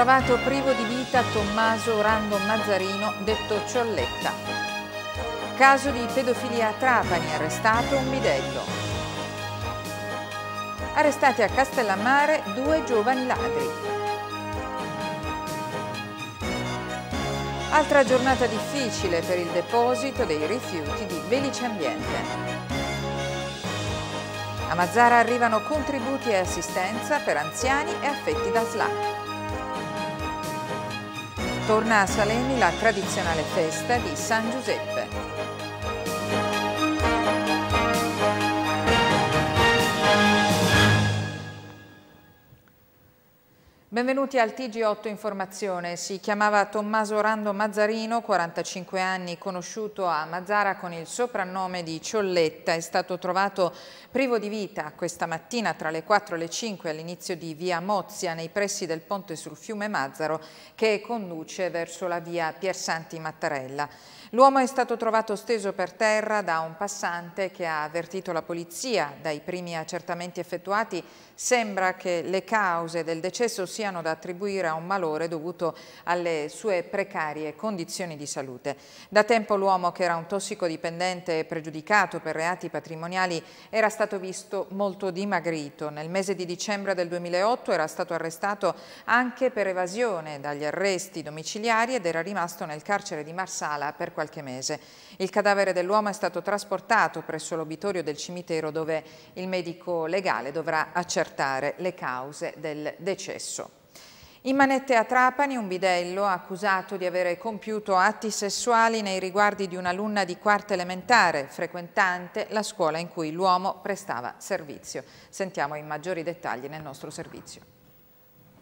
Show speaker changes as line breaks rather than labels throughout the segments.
Trovato privo di vita Tommaso Rando Mazzarino, detto Ciolletta. Caso di pedofilia a Trapani, arrestato un bidello. Arrestati a Castellammare due giovani ladri. Altra giornata difficile per il deposito dei rifiuti di Velice Ambiente. A Mazzara arrivano contributi e assistenza per anziani e affetti da SLA. Torna a Salemi la tradizionale festa di San Giuseppe. Benvenuti al TG8 Informazione. Si chiamava Tommaso Rando Mazzarino, 45 anni, conosciuto a Mazzara con il soprannome di Ciolletta. È stato trovato privo di vita questa mattina tra le 4 e le 5 all'inizio di via Mozia, nei pressi del ponte sul fiume Mazzaro, che conduce verso la via Piersanti Mattarella. L'uomo è stato trovato steso per terra da un passante che ha avvertito la polizia. Dai primi accertamenti effettuati sembra che le cause del decesso siano da attribuire a un malore dovuto alle sue precarie condizioni di salute. Da tempo l'uomo, che era un tossicodipendente pregiudicato per reati patrimoniali, era stato visto molto dimagrito. Nel mese di dicembre del 2008 era stato arrestato anche per evasione dagli arresti domiciliari ed era rimasto nel carcere di Marsala per qualche mese. Il cadavere dell'uomo è stato trasportato presso l'obitorio del cimitero dove il medico legale dovrà accertare le cause del decesso. In manette a Trapani un bidello accusato di avere compiuto atti sessuali nei riguardi di un'alunna di quarta elementare frequentante la scuola in cui l'uomo prestava servizio. Sentiamo i maggiori dettagli nel nostro servizio.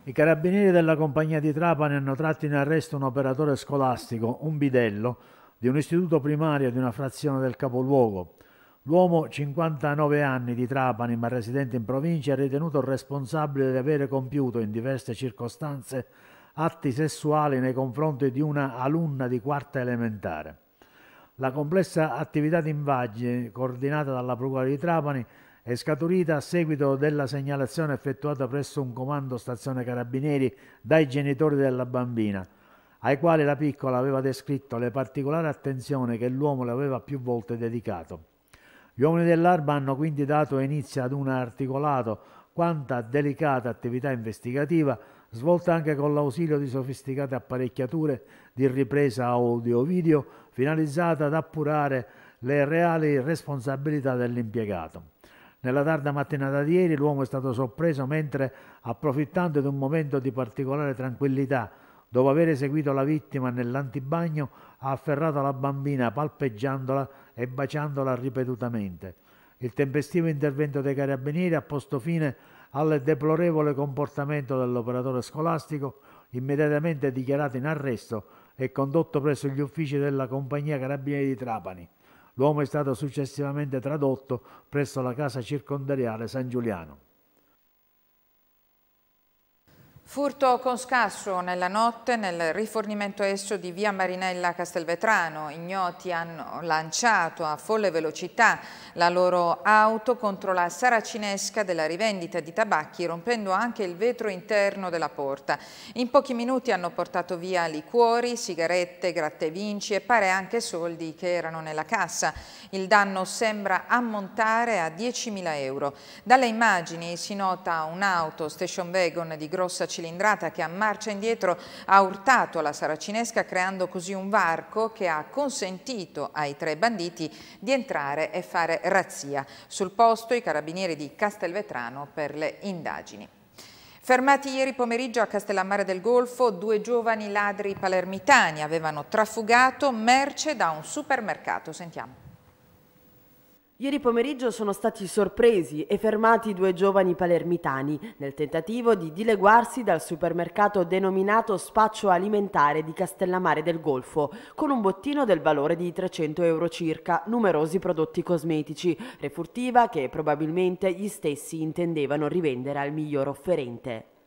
I carabinieri della compagnia di Trapani hanno tratto in arresto un operatore scolastico, un bidello, di un istituto primario di una frazione del capoluogo. L'uomo, 59 anni di Trapani ma residente in provincia, è ritenuto responsabile di avere compiuto in diverse circostanze atti sessuali nei confronti di una alunna di quarta elementare. La complessa attività di indagine coordinata dalla Procura di Trapani è scaturita a seguito della segnalazione effettuata presso un comando stazione carabinieri dai genitori della bambina, ai quali la piccola aveva descritto le particolari attenzioni che l'uomo le aveva più volte dedicato. Gli uomini dell'Arma hanno quindi dato inizio ad un articolato quanta delicata attività investigativa svolta anche con l'ausilio di sofisticate apparecchiature di ripresa audio-video finalizzata ad appurare le reali responsabilità dell'impiegato. Nella tarda mattinata di ieri l'uomo è stato sorpreso mentre, approfittando di un momento di particolare tranquillità, Dopo aver eseguito la vittima nell'antibagno, ha afferrato la bambina palpeggiandola e baciandola ripetutamente. Il tempestivo intervento dei carabinieri ha posto fine al deplorevole comportamento dell'operatore scolastico, immediatamente dichiarato in arresto e condotto presso gli uffici della compagnia carabinieri di Trapani. L'uomo è stato successivamente tradotto presso la casa circondariale San Giuliano.
Furto con scasso nella notte nel rifornimento esso di via Marinella Castelvetrano. Ignoti hanno lanciato a folle velocità la loro auto contro la saracinesca della rivendita di tabacchi, rompendo anche il vetro interno della porta. In pochi minuti hanno portato via liquori, sigarette, gratte vinci e pare anche soldi che erano nella cassa. Il danno sembra ammontare a 10.000 euro. Dalle immagini si nota un'auto station wagon di grossa cilindrata cilindrata che a marcia indietro ha urtato la saracinesca creando così un varco che ha consentito ai tre banditi di entrare e fare razzia. Sul posto i carabinieri di Castelvetrano per le indagini. Fermati ieri pomeriggio a Castellammare del Golfo, due giovani ladri palermitani avevano trafugato merce da un supermercato. Sentiamo.
Ieri pomeriggio sono stati sorpresi e fermati due giovani palermitani nel tentativo di dileguarsi dal supermercato denominato Spaccio Alimentare di Castellammare del Golfo con un bottino del valore di 300 euro circa, numerosi prodotti cosmetici, refurtiva che probabilmente gli stessi intendevano rivendere al miglior offerente.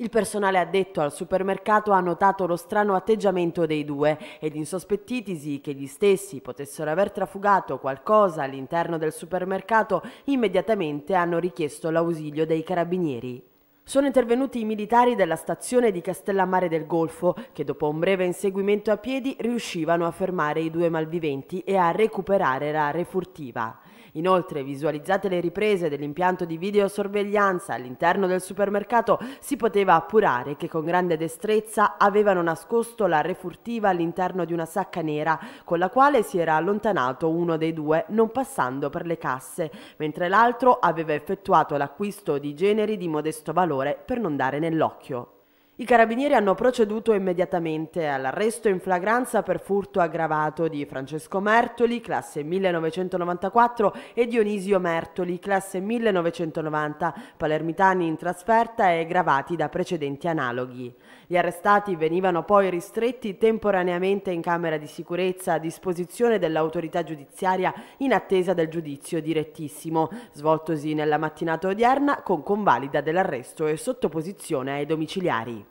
Il personale addetto al supermercato ha notato lo strano atteggiamento dei due ed insospettitisi che gli stessi potessero aver trafugato qualcosa all'interno del supermercato, immediatamente hanno richiesto l'ausilio dei carabinieri. Sono intervenuti i militari della stazione di Castellammare del Golfo che dopo un breve inseguimento a piedi riuscivano a fermare i due malviventi e a recuperare la refurtiva. Inoltre, visualizzate le riprese dell'impianto di videosorveglianza all'interno del supermercato, si poteva appurare che con grande destrezza avevano nascosto la refurtiva all'interno di una sacca nera con la quale si era allontanato uno dei due non passando per le casse, mentre l'altro aveva effettuato l'acquisto di generi di modesto valore per non dare nell'occhio. I carabinieri hanno proceduto immediatamente all'arresto in flagranza per furto aggravato di Francesco Mertoli, classe 1994, e Dionisio Mertoli, classe 1990, palermitani in trasferta e gravati da precedenti analoghi. Gli arrestati venivano poi ristretti temporaneamente in camera di sicurezza a disposizione dell'autorità giudiziaria in attesa del giudizio direttissimo, svoltosi nella mattinata odierna con convalida dell'arresto e sottoposizione ai domiciliari.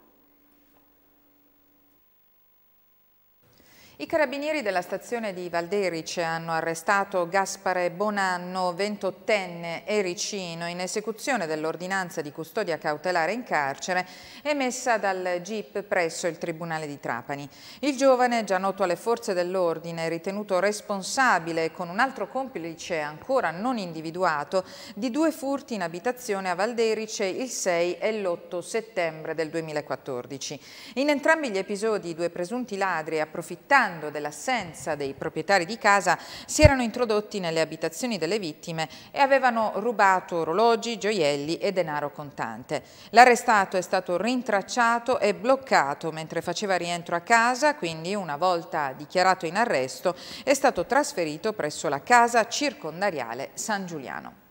I carabinieri della stazione di Valderice hanno arrestato Gaspare Bonanno, 28enne ericino, in esecuzione dell'ordinanza di custodia cautelare in carcere emessa dal GIP presso il Tribunale di Trapani. Il giovane, già noto alle forze dell'ordine, ritenuto responsabile con un altro complice ancora non individuato di due furti in abitazione a Valderice il 6 e l'8 settembre del 2014. In entrambi gli episodi i due presunti ladri approfittando approfittando dell'assenza dei proprietari di casa, si erano introdotti nelle abitazioni delle vittime e avevano rubato orologi, gioielli e denaro contante. L'arrestato è stato rintracciato e bloccato mentre faceva rientro a casa, quindi una volta dichiarato in arresto è stato trasferito presso la casa circondariale San Giuliano.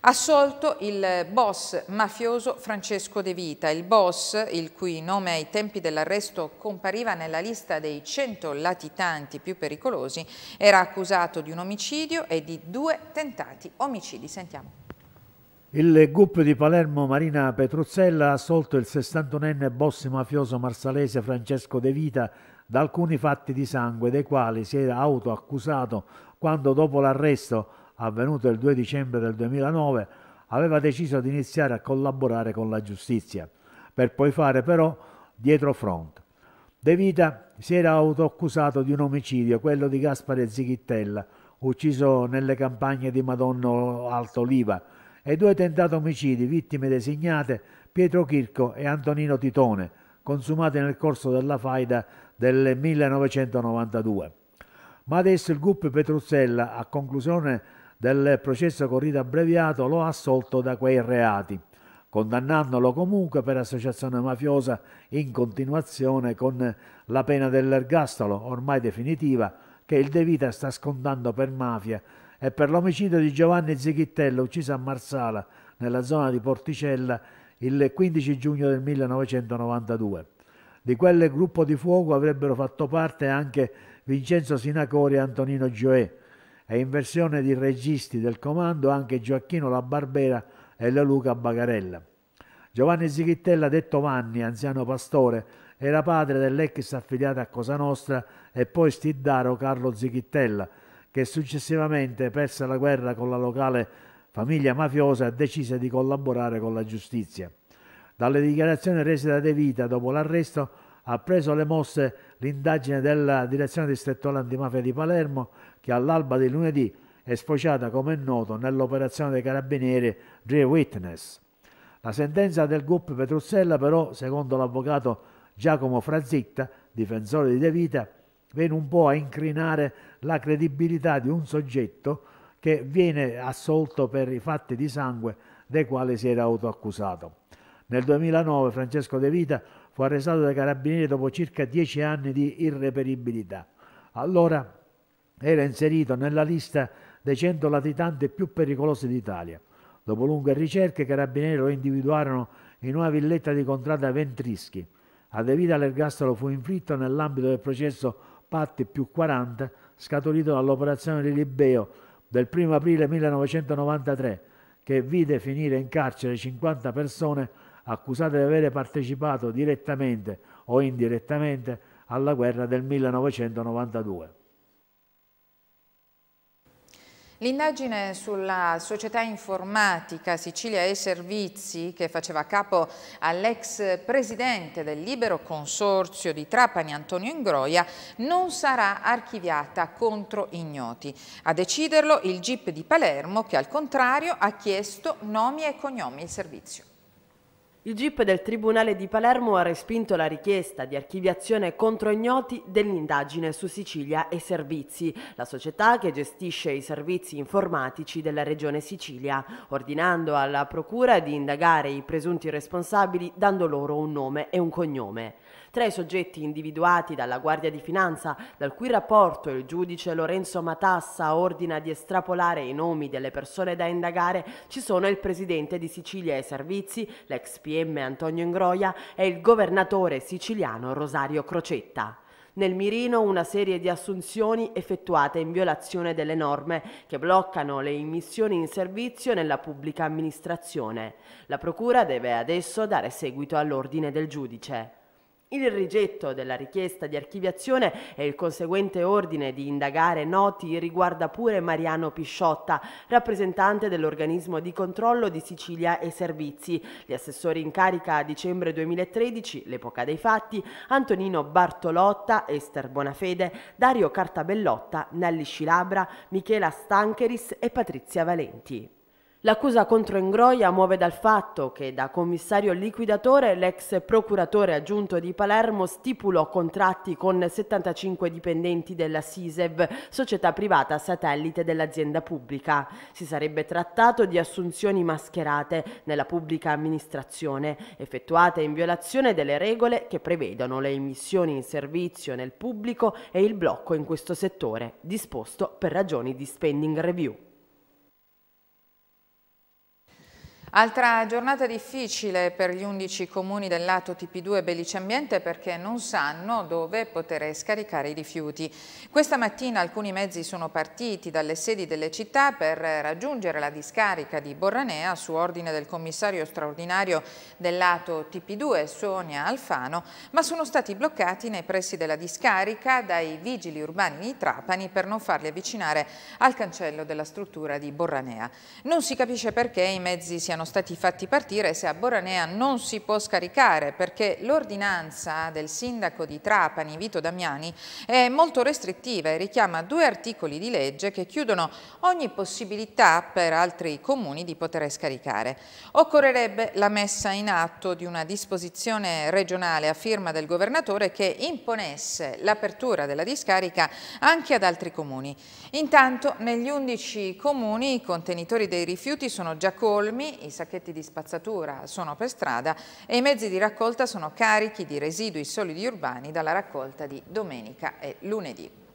Assolto il boss mafioso Francesco De Vita, il boss, il cui nome ai tempi dell'arresto compariva nella lista dei 100 latitanti più pericolosi, era accusato di un omicidio e di due tentati omicidi. Sentiamo.
Il GUP di Palermo Marina Petruzzella ha assolto il 61enne boss mafioso marsalese Francesco De Vita da alcuni fatti di sangue dei quali si era autoaccusato quando dopo l'arresto avvenuto il 2 dicembre del 2009, aveva deciso di iniziare a collaborare con la giustizia, per poi fare però dietro front. De Vita si era autoaccusato di un omicidio, quello di Gaspare Zichittella, ucciso nelle campagne di Madonna Alto Oliva, e due tentati omicidi, vittime designate Pietro Chirco e Antonino Titone, consumati nel corso della faida del 1992. Ma adesso il GUP Petruzzella, a conclusione del processo con rito abbreviato lo ha assolto da quei reati, condannandolo comunque per associazione mafiosa in continuazione con la pena dell'ergastolo ormai definitiva che il De Vita sta scontando per mafia e per l'omicidio di Giovanni Zichittello ucciso a Marsala nella zona di Porticella il 15 giugno del 1992. Di quel gruppo di fuoco avrebbero fatto parte anche Vincenzo Sinacori e Antonino Gioè, e in versione di registi del comando anche Gioacchino La Barbera e Leoluca Bagarella. Giovanni Zichittella, detto Vanni, anziano pastore, era padre dell'ex affiliato a Cosa Nostra e poi stiddaro Carlo Zichittella, che successivamente perse la guerra con la locale famiglia mafiosa decise di collaborare con la giustizia. Dalle dichiarazioni rese da De Vita dopo l'arresto ha preso le mosse l'indagine della Direzione Distrettuale Antimafia di Palermo che all'alba di lunedì è sfociata, come è noto, nell'operazione dei carabinieri Dre Witness. La sentenza del GUP Petruzzella però, secondo l'avvocato Giacomo Frazitta, difensore di De Vita, viene un po' a incrinare la credibilità di un soggetto che viene assolto per i fatti di sangue dei quali si era autoaccusato. Nel 2009 Francesco De Vita fu arrestato dai carabinieri dopo circa dieci anni di irreperibilità. Allora era inserito nella lista dei 100 latitanti più pericolosi d'Italia. Dopo lunghe ricerche, i carabinieri lo individuarono in una villetta di contrada Ventrischi. A De Vita l'ergastolo fu inflitto nell'ambito del processo Patti più 40, scaturito dall'operazione di Libeo del 1 aprile 1993, che vide finire in carcere 50 persone accusate di avere partecipato direttamente o indirettamente alla guerra del 1992.
L'indagine sulla società informatica Sicilia e Servizi, che faceva capo all'ex presidente del libero consorzio di Trapani Antonio Ingroia, non sarà archiviata contro ignoti. A deciderlo il GIP di Palermo, che al contrario ha chiesto nomi e cognomi il servizio.
Il GIP del Tribunale di Palermo ha respinto la richiesta di archiviazione contro ignoti dell'indagine su Sicilia e Servizi, la società che gestisce i servizi informatici della Regione Sicilia, ordinando alla Procura di indagare i presunti responsabili dando loro un nome e un cognome. Tra i soggetti individuati dalla Guardia di Finanza, dal cui rapporto il giudice Lorenzo Matassa ordina di estrapolare i nomi delle persone da indagare, ci sono il presidente di Sicilia e Servizi, l'ex PM Antonio Ingroia e il governatore siciliano Rosario Crocetta. Nel mirino una serie di assunzioni effettuate in violazione delle norme che bloccano le immissioni in servizio nella pubblica amministrazione. La Procura deve adesso dare seguito all'ordine del giudice. Il rigetto della richiesta di archiviazione e il conseguente ordine di indagare noti riguarda pure Mariano Pisciotta, rappresentante dell'organismo di controllo di Sicilia e Servizi, gli assessori in carica a dicembre 2013, l'epoca dei fatti, Antonino Bartolotta, Ester Bonafede, Dario Cartabellotta, Nelli Scilabra, Michela Stancheris e Patrizia Valenti. L'accusa contro Ingroia muove dal fatto che da commissario liquidatore l'ex procuratore aggiunto di Palermo stipulò contratti con 75 dipendenti della SISEV, società privata satellite dell'azienda pubblica. Si sarebbe trattato di assunzioni mascherate nella pubblica amministrazione, effettuate in violazione delle regole che prevedono le immissioni in servizio nel pubblico e il blocco in questo settore, disposto per ragioni di spending review.
Altra giornata difficile per gli 11 comuni del lato TP2 Belice Ambiente perché non sanno dove poter scaricare i rifiuti. Questa mattina alcuni mezzi sono partiti dalle sedi delle città per raggiungere la discarica di Borranea su ordine del commissario straordinario del lato TP2 Sonia Alfano, ma sono stati bloccati nei pressi della discarica dai vigili urbani di Trapani per non farli avvicinare al cancello della struttura di Borranea. Non si capisce perché i mezzi siano stati fatti partire se a Boranea non si può scaricare perché l'ordinanza del sindaco di Trapani, Vito Damiani, è molto restrittiva e richiama due articoli di legge che chiudono ogni possibilità per altri comuni di poter scaricare. Occorrerebbe la messa in atto di una disposizione regionale a firma del governatore che imponesse l'apertura della discarica anche ad altri comuni. Intanto negli 11 comuni i contenitori dei rifiuti sono già colmi, i sacchetti di spazzatura sono per strada e i mezzi di raccolta sono carichi di residui solidi urbani dalla raccolta di domenica e lunedì.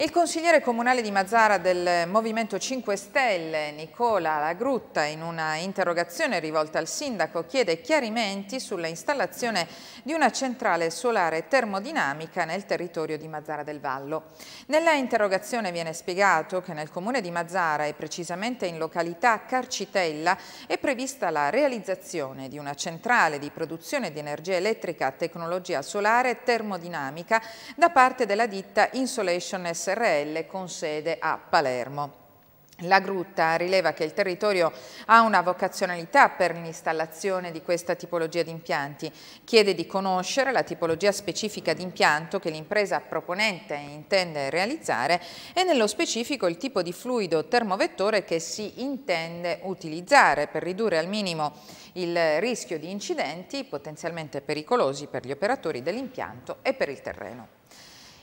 Il consigliere comunale di Mazzara del Movimento 5 Stelle, Nicola Lagrutta, in una interrogazione rivolta al sindaco, chiede chiarimenti sulla installazione di una centrale solare termodinamica nel territorio di Mazzara del Vallo. Nella interrogazione viene spiegato che nel comune di Mazzara e precisamente in località Carcitella è prevista la realizzazione di una centrale di produzione di energia elettrica a tecnologia solare termodinamica da parte della ditta Insolation SRL SRL con sede a Palermo. La Grutta rileva che il territorio ha una vocazionalità per l'installazione di questa tipologia di impianti. Chiede di conoscere la tipologia specifica di impianto che l'impresa proponente intende realizzare e nello specifico il tipo di fluido termovettore che si intende utilizzare per ridurre al minimo il rischio di incidenti potenzialmente pericolosi per gli operatori dell'impianto e per il terreno.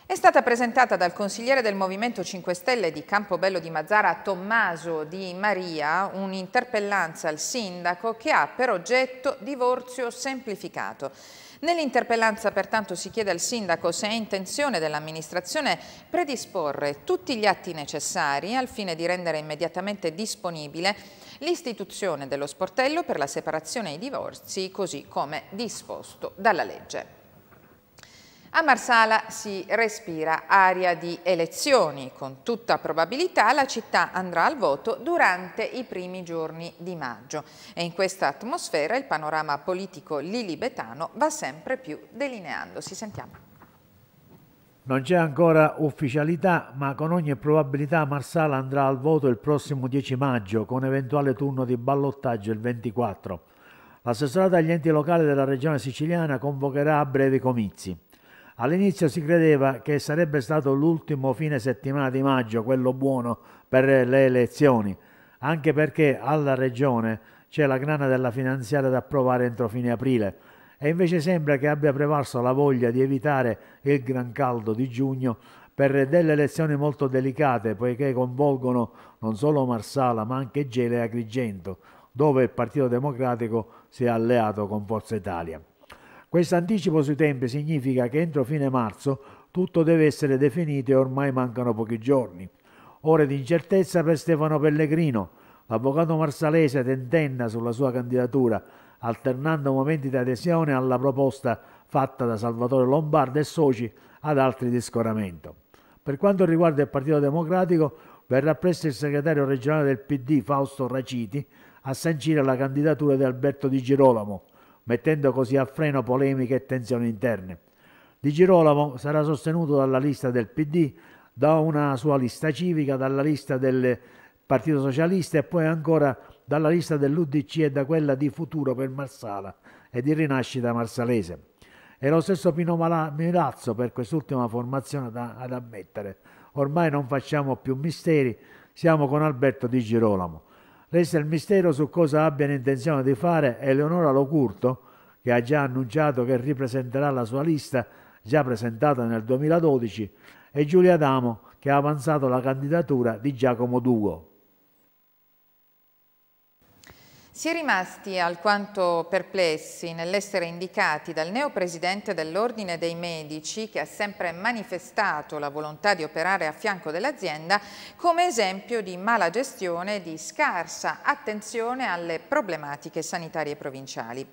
È stata presentata dal consigliere del Movimento 5 Stelle di Campobello di Mazzara, Tommaso Di Maria, un'interpellanza al sindaco che ha per oggetto divorzio semplificato. Nell'interpellanza pertanto si chiede al sindaco se è intenzione dell'amministrazione predisporre tutti gli atti necessari al fine di rendere immediatamente disponibile l'istituzione dello sportello per la separazione e i divorzi così come disposto dalla legge. A Marsala si respira aria di elezioni. Con tutta probabilità la città andrà al voto durante i primi giorni di maggio e in questa atmosfera il panorama politico lilibetano va sempre più delineandosi. Sentiamo.
Non c'è ancora ufficialità, ma con ogni probabilità Marsala andrà al voto il prossimo 10 maggio, con eventuale turno di ballottaggio il 24. L'assessorato agli enti locali della regione siciliana convocherà a breve comizi. All'inizio si credeva che sarebbe stato l'ultimo fine settimana di maggio, quello buono per le elezioni, anche perché alla regione c'è la grana della finanziaria da approvare entro fine aprile e invece sembra che abbia prevalso la voglia di evitare il gran caldo di giugno per delle elezioni molto delicate poiché coinvolgono non solo Marsala ma anche Gele e Agrigento dove il Partito Democratico si è alleato con Forza Italia. Questo anticipo sui tempi significa che entro fine marzo tutto deve essere definito e ormai mancano pochi giorni. Ore di incertezza per Stefano Pellegrino, l'avvocato marsalese tentenna sulla sua candidatura alternando momenti di adesione alla proposta fatta da Salvatore Lombardo e soci ad altri di scoramento. Per quanto riguarda il Partito Democratico, verrà presto il segretario regionale del PD Fausto Raciti a sancire la candidatura di Alberto Di Girolamo, mettendo così a freno polemiche e tensioni interne. Di Girolamo sarà sostenuto dalla lista del PD, da una sua lista civica, dalla lista del Partito Socialista e poi ancora dalla lista dell'UDC e da quella di Futuro per Marsala e di Rinascita Marsalese. È lo stesso Pino Milazzo per quest'ultima formazione da, ad ammettere. Ormai non facciamo più misteri, siamo con Alberto Di Girolamo. Resta il mistero su cosa abbiano intenzione di fare Eleonora Locurto, che ha già annunciato che ripresenterà la sua lista già presentata nel 2012, e Giulia Adamo, che ha avanzato la candidatura di Giacomo Dugo.
Si è rimasti alquanto perplessi nell'essere indicati dal neopresidente dell'Ordine dei Medici, che ha sempre manifestato la volontà di operare a fianco dell'azienda, come esempio di mala gestione e di scarsa attenzione alle problematiche sanitarie provinciali.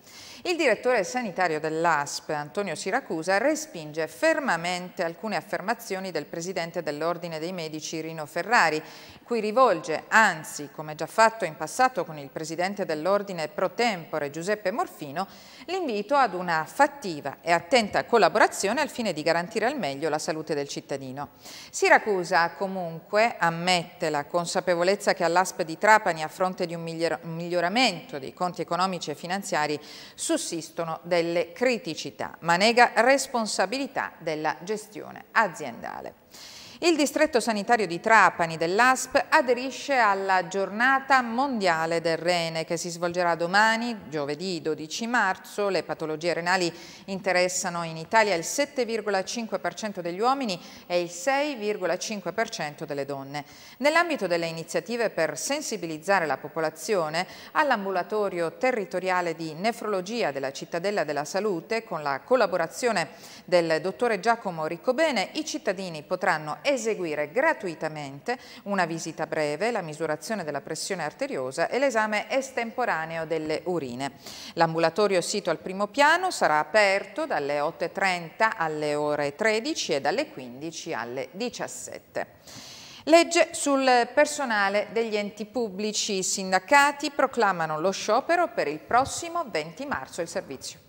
Il direttore sanitario dell'ASP, Antonio Siracusa, respinge fermamente alcune affermazioni del presidente dell'Ordine dei Medici, Rino Ferrari, cui rivolge, anzi, come già fatto in passato con il presidente dell'Ordine pro tempore Giuseppe Morfino, l'invito ad una fattiva e attenta collaborazione al fine di garantire al meglio la salute del cittadino. Siracusa comunque ammette la consapevolezza che all'ASP di Trapani a fronte di un miglioramento dei conti economici e finanziari sussistono delle criticità, ma nega responsabilità della gestione aziendale. Il distretto sanitario di Trapani dell'ASP aderisce alla giornata mondiale del rene che si svolgerà domani, giovedì 12 marzo. Le patologie renali interessano in Italia il 7,5% degli uomini e il 6,5% delle donne. Nell'ambito delle iniziative per sensibilizzare la popolazione, all'ambulatorio territoriale di nefrologia della Cittadella della Salute, con la collaborazione del dottore Giacomo Riccobene, i cittadini potranno eseguire gratuitamente una visita breve, la misurazione della pressione arteriosa e l'esame estemporaneo delle urine. L'ambulatorio sito al primo piano sarà aperto dalle 8.30 alle ore 13 e dalle 15 alle 17. Legge sul personale degli enti pubblici. I sindacati proclamano lo sciopero per il prossimo 20 marzo il servizio.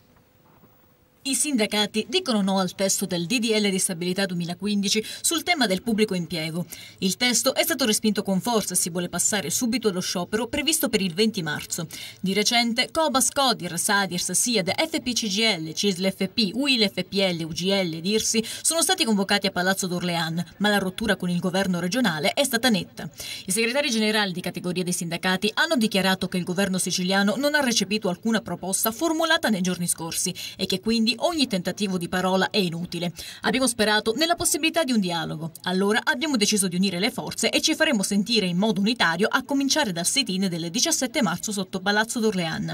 I sindacati dicono no al testo del DDL di stabilità 2015 sul tema del pubblico impiego. Il testo è stato respinto con forza e si vuole passare subito allo sciopero previsto per il 20 marzo. Di recente Cobas, Codir, Sadirs, SIAD, FPCGL, CISL FP, UIL FPL, UGL ed IRSI sono stati convocati a Palazzo d'Orlean, ma la rottura con il governo regionale è stata netta. I segretari generali di categoria dei sindacati hanno dichiarato che il governo siciliano non ha recepito alcuna proposta formulata nei giorni scorsi e che quindi ogni tentativo di parola è inutile. Abbiamo sperato nella possibilità di un dialogo. Allora abbiamo deciso di unire le forze e ci faremo sentire in modo unitario a cominciare dal sit-in del 17 marzo sotto Palazzo d'Orlean.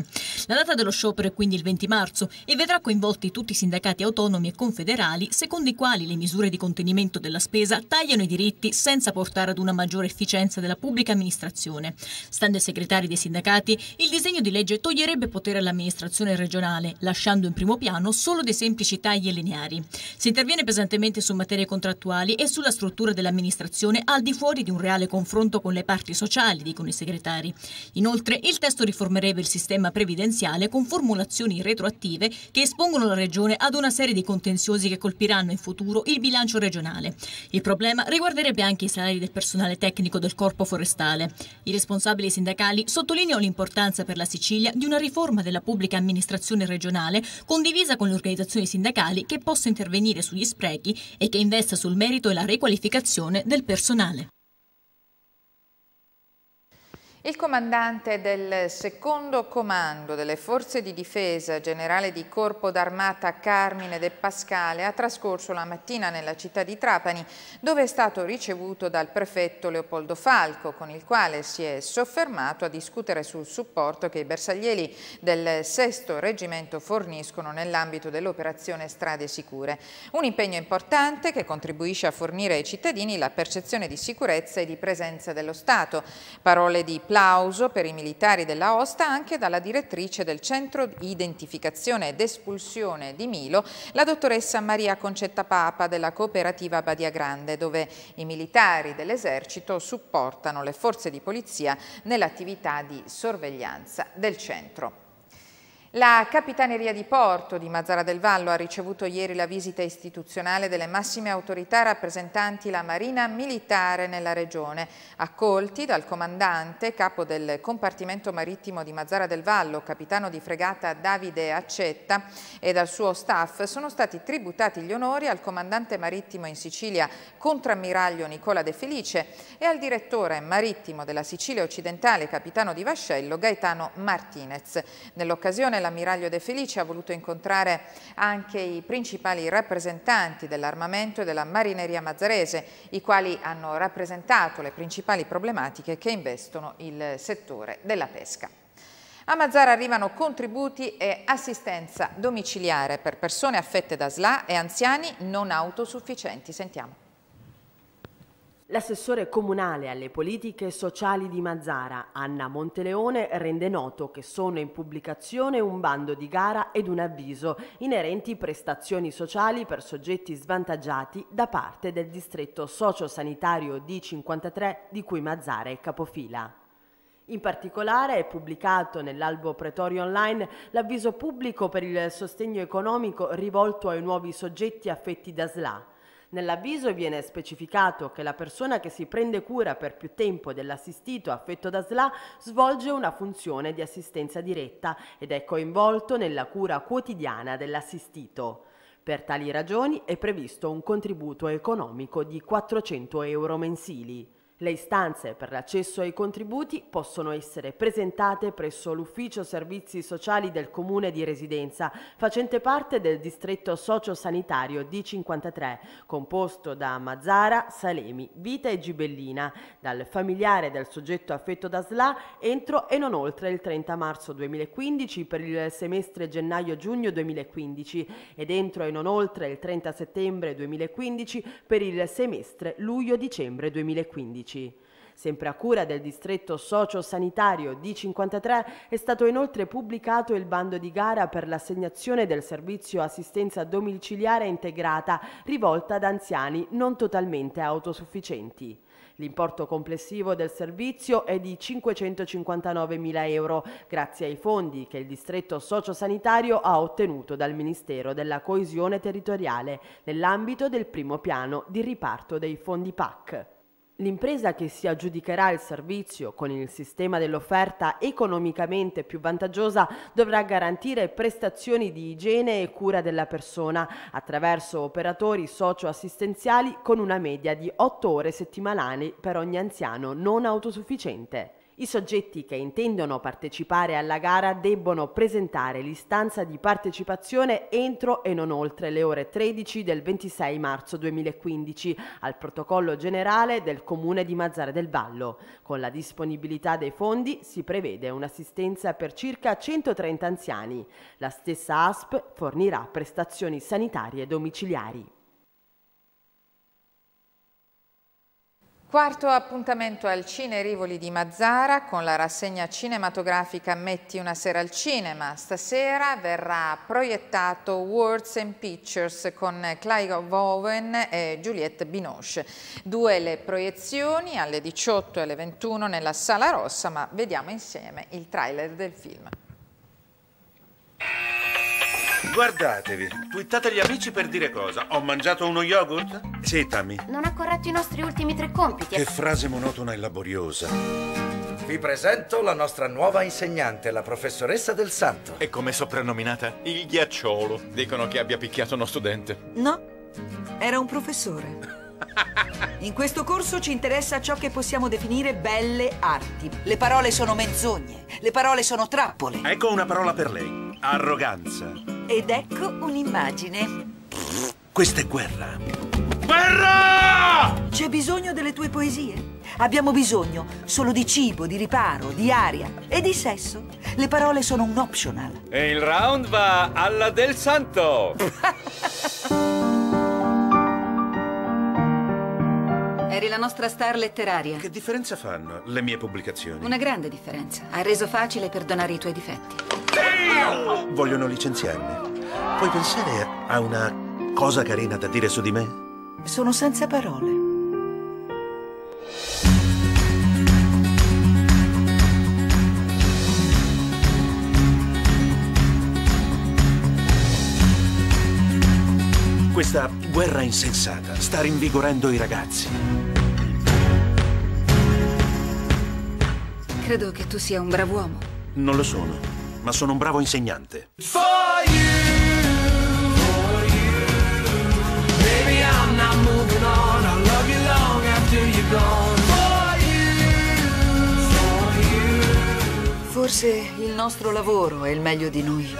La data dello sciopero è quindi il 20 marzo e vedrà coinvolti tutti i sindacati autonomi e confederali secondo i quali le misure di contenimento della spesa tagliano i diritti senza portare ad una maggiore efficienza della pubblica amministrazione. Stando ai segretari dei sindacati, il disegno di legge toglierebbe potere all'amministrazione regionale, lasciando in primo piano solo solo dei semplici tagli lineari. Si interviene pesantemente su materie contrattuali e sulla struttura dell'amministrazione al di fuori di un reale confronto con le parti sociali, dicono i segretari. Inoltre, il testo riformerebbe il sistema previdenziale con formulazioni retroattive che espongono la Regione ad una serie di contenziosi che colpiranno in futuro il bilancio regionale. Il problema riguarderebbe anche i salari del personale tecnico del corpo forestale. I responsabili sindacali sottolineano l'importanza per la Sicilia di una riforma della pubblica amministrazione regionale condivisa con le organizzazioni sindacali che possa intervenire sugli sprechi e che investa sul merito e la requalificazione del personale.
Il comandante del secondo comando delle forze di difesa generale di Corpo d'Armata Carmine De Pascale ha trascorso la mattina nella città di Trapani dove è stato ricevuto dal prefetto Leopoldo Falco con il quale si è soffermato a discutere sul supporto che i bersaglieri del sesto reggimento forniscono nell'ambito dell'operazione Strade Sicure. Un impegno importante che contribuisce a fornire ai cittadini la percezione di sicurezza e di presenza dello Stato. Parole di applauso per i militari della Osta anche dalla direttrice del Centro Identificazione ed Espulsione di Milo, la dottoressa Maria Concetta Papa della cooperativa Badia Grande, dove i militari dell'esercito supportano le forze di polizia nell'attività di sorveglianza del centro. La Capitaneria di Porto di Mazzara del Vallo ha ricevuto ieri la visita istituzionale delle massime autorità rappresentanti la Marina Militare nella regione. Accolti dal comandante, capo del compartimento marittimo di Mazzara del Vallo, capitano di fregata Davide Accetta e dal suo staff sono stati tributati gli onori al comandante marittimo in Sicilia, contrammiraglio Nicola De Felice e al direttore marittimo della Sicilia occidentale, capitano di vascello Gaetano Martinez. Nell'occasione l'ammiraglio De Felice ha voluto incontrare anche i principali rappresentanti dell'armamento e della marineria mazzarese, i quali hanno rappresentato le principali problematiche che investono il settore della pesca. A Mazzara arrivano contributi e assistenza domiciliare per persone affette da SLA e anziani non autosufficienti. Sentiamo.
L'assessore comunale alle politiche sociali di Mazzara, Anna Monteleone, rende noto che sono in pubblicazione un bando di gara ed un avviso inerenti prestazioni sociali per soggetti svantaggiati da parte del distretto sociosanitario D53 di cui Mazzara è capofila. In particolare è pubblicato nell'albo Pretorio Online l'avviso pubblico per il sostegno economico rivolto ai nuovi soggetti affetti da SLA Nell'avviso viene specificato che la persona che si prende cura per più tempo dell'assistito affetto da SLA svolge una funzione di assistenza diretta ed è coinvolto nella cura quotidiana dell'assistito. Per tali ragioni è previsto un contributo economico di 400 euro mensili. Le istanze per l'accesso ai contributi possono essere presentate presso l'Ufficio Servizi Sociali del Comune di residenza, facente parte del distretto sociosanitario D53, composto da Mazzara, Salemi, Vita e Gibellina, dal familiare del soggetto affetto da SLA entro e non oltre il 30 marzo 2015 per il semestre gennaio-giugno 2015 ed entro e non oltre il 30 settembre 2015 per il semestre luglio-dicembre 2015. Sempre a cura del distretto socio-sanitario D53 è stato inoltre pubblicato il bando di gara per l'assegnazione del servizio assistenza domiciliare integrata rivolta ad anziani non totalmente autosufficienti. L'importo complessivo del servizio è di 559.000 euro, grazie ai fondi che il distretto sociosanitario ha ottenuto dal Ministero della Coesione Territoriale nell'ambito del primo piano di riparto dei fondi PAC. L'impresa che si aggiudicherà il servizio con il sistema dell'offerta economicamente più vantaggiosa dovrà garantire prestazioni di igiene e cura della persona attraverso operatori socio-assistenziali con una media di 8 ore settimanali per ogni anziano non autosufficiente. I soggetti che intendono partecipare alla gara debbono presentare l'istanza di partecipazione entro e non oltre le ore 13 del 26 marzo 2015 al protocollo generale del comune di Mazzara del Vallo. Con la disponibilità dei fondi si prevede un'assistenza per circa 130 anziani. La stessa ASP fornirà prestazioni sanitarie domiciliari.
Quarto appuntamento al Cine Rivoli di Mazzara con la rassegna cinematografica Metti una sera al cinema. Stasera verrà proiettato Words and Pictures con Clive Owen e Juliette Binoche. Due le proiezioni alle 18 e alle 21 nella Sala Rossa, ma vediamo insieme il trailer del film.
Guardatevi, twittate gli amici per dire cosa? Ho mangiato uno yogurt? Sì, Tammy.
Non ha corretto i nostri ultimi tre compiti.
Che frase monotona e laboriosa.
Vi presento la nostra nuova insegnante, la professoressa del Santo.
E come soprannominata? Il ghiacciolo. Dicono che abbia picchiato uno studente.
No, era un professore. In questo corso ci interessa ciò che possiamo definire belle arti. Le parole sono menzogne, le parole sono trappole.
Ecco una parola per lei. Arroganza.
Ed ecco un'immagine.
Questa è guerra. Guerra!
C'è bisogno delle tue poesie? Abbiamo bisogno solo di cibo, di riparo, di aria e di sesso. Le parole sono un optional.
E il round va alla del santo.
Eri la nostra star letteraria.
Che differenza fanno le mie pubblicazioni?
Una grande differenza. Hai reso facile perdonare i tuoi difetti.
Vogliono licenziarmi. Puoi pensare a una cosa carina da dire su di me?
Sono senza parole.
Questa guerra insensata sta rinvigorendo i ragazzi.
Credo che tu sia un bravo uomo.
Non lo sono, ma sono un bravo insegnante.
Forse il nostro lavoro è il meglio di noi.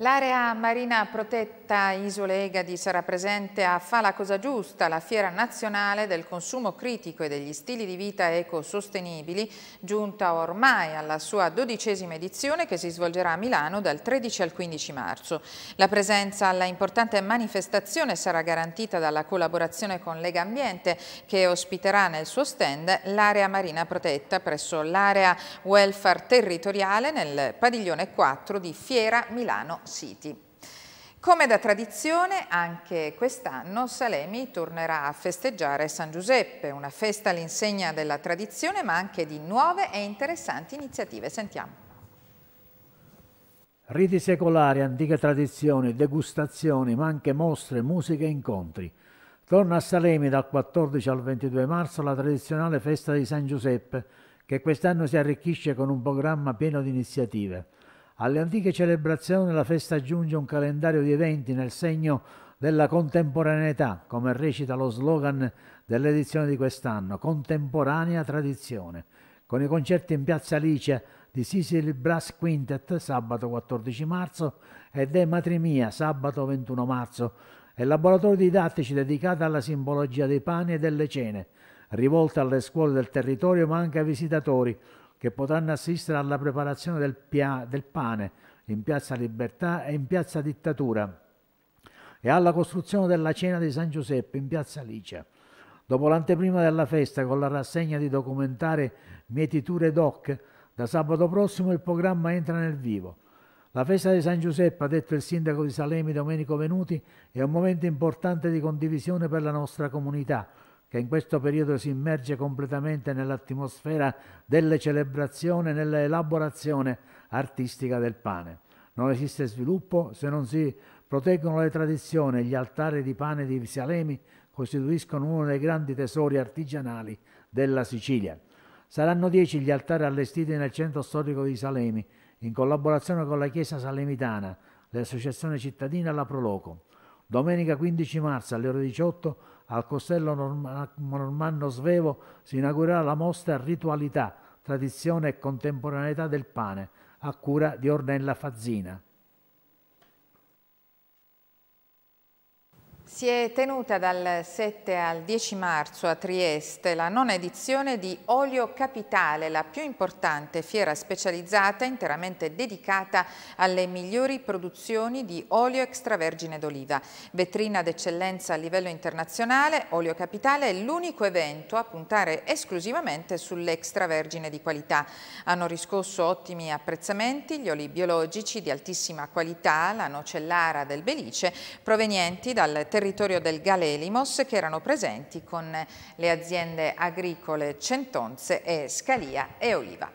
L'area marina protetta Isole Egadi sarà presente a Fa la Cosa Giusta, la fiera nazionale del consumo critico e degli stili di vita ecosostenibili, giunta ormai alla sua dodicesima edizione che si svolgerà a Milano dal 13 al 15 marzo. La presenza alla importante manifestazione sarà garantita dalla collaborazione con Lega Ambiente che ospiterà nel suo stand l'area marina protetta presso l'area welfare territoriale nel padiglione 4 di Fiera Milano City. Come da tradizione, anche quest'anno Salemi tornerà a festeggiare San Giuseppe, una festa all'insegna della tradizione ma anche di nuove e interessanti iniziative. Sentiamo.
Riti secolari, antiche tradizioni, degustazioni, ma anche mostre, musica e incontri. Torna a Salemi dal 14 al 22 marzo la tradizionale festa di San Giuseppe, che quest'anno si arricchisce con un programma pieno di iniziative. Alle antiche celebrazioni la festa aggiunge un calendario di eventi nel segno della contemporaneità, come recita lo slogan dell'edizione di quest'anno, contemporanea tradizione, con i concerti in Piazza Alice di Sicily Brass Quintet sabato 14 marzo e De Matrimia sabato 21 marzo e laboratori didattici dedicati alla simbologia dei pani e delle cene, rivolti alle scuole del territorio ma anche ai visitatori che potranno assistere alla preparazione del, del pane in Piazza Libertà e in Piazza Dittatura e alla costruzione della cena di San Giuseppe in Piazza Licia. Dopo l'anteprima della festa con la rassegna di documentari Mietiture Doc, da sabato prossimo il programma entra nel vivo. La festa di San Giuseppe, ha detto il sindaco di Salemi Domenico Venuti, è un momento importante di condivisione per la nostra comunità, che in questo periodo si immerge completamente nell'atmosfera delle celebrazioni e nell'elaborazione artistica del pane. Non esiste sviluppo se non si proteggono le tradizioni gli altari di pane di Salemi costituiscono uno dei grandi tesori artigianali della Sicilia. Saranno dieci gli altari allestiti nel centro storico di Salemi, in collaborazione con la Chiesa Salemitana, l'associazione cittadina e la Proloco. Domenica 15 marzo alle ore 18 al Costello Normanno Svevo si inaugurerà la mostra Ritualità, tradizione e contemporaneità del pane, a cura di Ornella Fazzina.
Si è tenuta dal 7 al 10 marzo a Trieste la nona edizione di Olio Capitale, la più importante fiera specializzata interamente dedicata alle migliori produzioni di olio extravergine d'oliva. Vetrina d'eccellenza a livello internazionale, Olio Capitale è l'unico evento a puntare esclusivamente sull'extravergine di qualità. Hanno riscosso ottimi apprezzamenti gli oli biologici di altissima qualità, la nocellara del Belice, provenienti dal territorio territorio del Galelimos che erano presenti con le aziende agricole Centonze e Scalia e Oliva.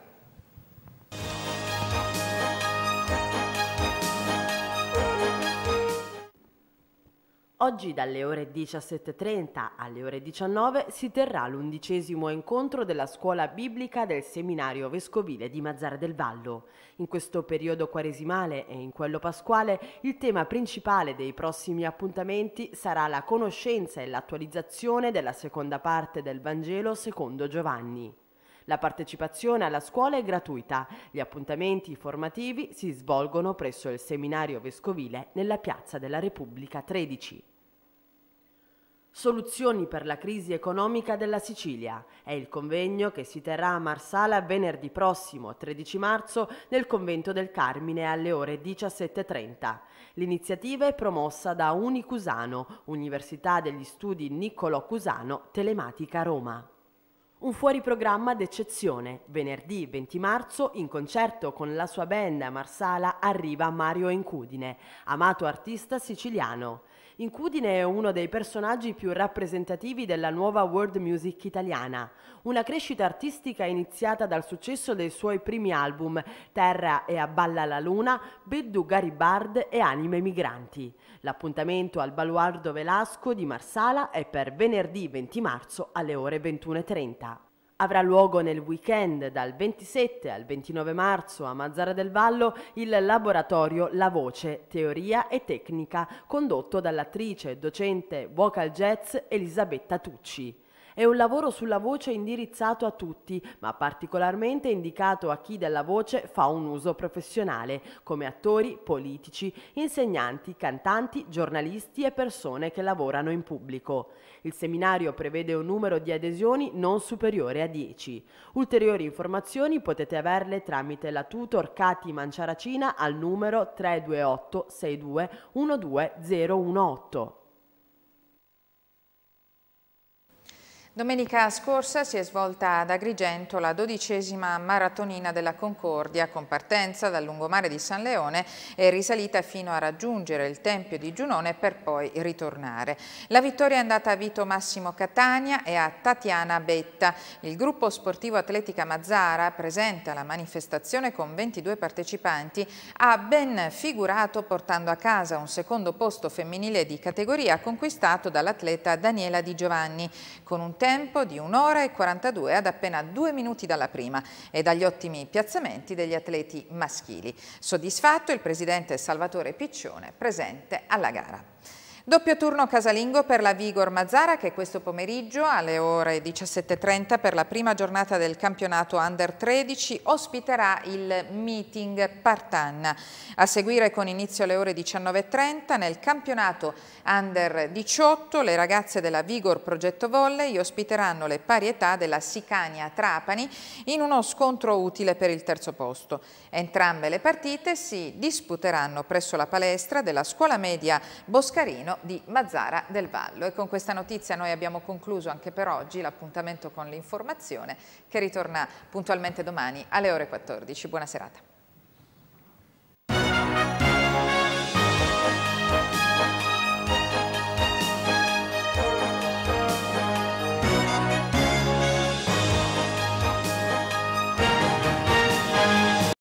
Oggi dalle ore 17.30 alle ore 19 si terrà l'undicesimo incontro della scuola biblica del seminario vescovile di Mazzara del Vallo. In questo periodo quaresimale e in quello pasquale il tema principale dei prossimi appuntamenti sarà la conoscenza e l'attualizzazione della seconda parte del Vangelo secondo Giovanni. La partecipazione alla scuola è gratuita. Gli appuntamenti formativi si svolgono presso il seminario vescovile nella Piazza della Repubblica 13. Soluzioni per la crisi economica della Sicilia. È il convegno che si terrà a Marsala venerdì prossimo, 13 marzo, nel convento del Carmine alle ore 17.30. L'iniziativa è promossa da Unicusano, Università degli Studi Niccolò Cusano, Telematica Roma. Un fuoriprogramma d'eccezione. Venerdì 20 marzo, in concerto con la sua band a Marsala, arriva Mario Incudine, amato artista siciliano. Incudine è uno dei personaggi più rappresentativi della nuova world music italiana, una crescita artistica iniziata dal successo dei suoi primi album Terra e Abballa la Luna, Beddu Garibard e Anime Migranti. L'appuntamento al Baluardo Velasco di Marsala è per venerdì 20 marzo alle ore 21.30 avrà luogo nel weekend dal 27 al 29 marzo a Mazzara del Vallo il laboratorio La Voce, Teoria e Tecnica, condotto dall'attrice e docente vocal jazz Elisabetta Tucci. È un lavoro sulla voce indirizzato a tutti, ma particolarmente indicato a chi della voce fa un uso professionale, come attori, politici, insegnanti, cantanti, giornalisti e persone che lavorano in pubblico. Il seminario prevede un numero di adesioni non superiore a 10. Ulteriori informazioni potete averle tramite la tutor Cati Manciaracina al numero 328 62 12018.
Domenica scorsa si è svolta ad Agrigento la dodicesima maratonina della Concordia con partenza dal lungomare di San Leone e risalita fino a raggiungere il Tempio di Giunone per poi ritornare. La vittoria è andata a Vito Massimo Catania e a Tatiana Betta. Il gruppo sportivo Atletica Mazzara, presente alla manifestazione con 22 partecipanti, ha ben figurato portando a casa un secondo posto femminile di categoria conquistato dall'atleta Daniela Di Giovanni con un tempo di un'ora e 42 ad appena due minuti dalla prima e dagli ottimi piazzamenti degli atleti maschili. Soddisfatto il presidente Salvatore Piccione presente alla gara. Doppio turno casalingo per la Vigor Mazzara che questo pomeriggio alle ore 17.30 per la prima giornata del campionato Under 13 ospiterà il meeting Partanna. A seguire con inizio alle ore 19.30 nel campionato Under 18 le ragazze della Vigor Progetto Volley ospiteranno le parietà della Sicania Trapani in uno scontro utile per il terzo posto. Entrambe le partite si disputeranno presso la palestra della scuola media Boscarino Terreno di Mazzara del Vallo. E con questa notizia noi abbiamo concluso anche per oggi l'appuntamento con l'informazione che ritorna puntualmente domani alle ore 14. Buona serata.